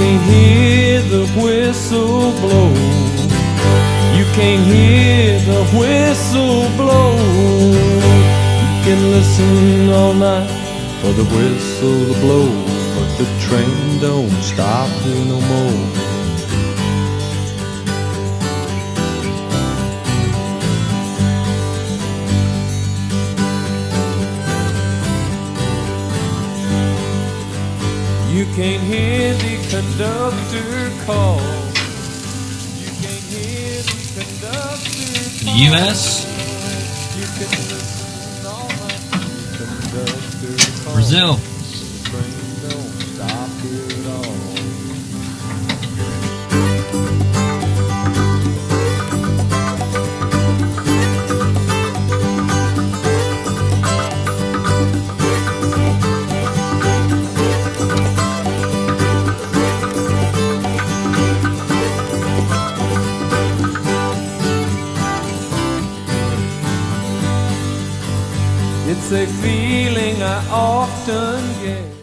can hear the whistle blow. You can hear the whistle blow. You can listen all night for the whistle to blow, but the train don't stop no more. You can't hear the conductor call. You can't hear the conductor The U.S., You It's a feeling I often get.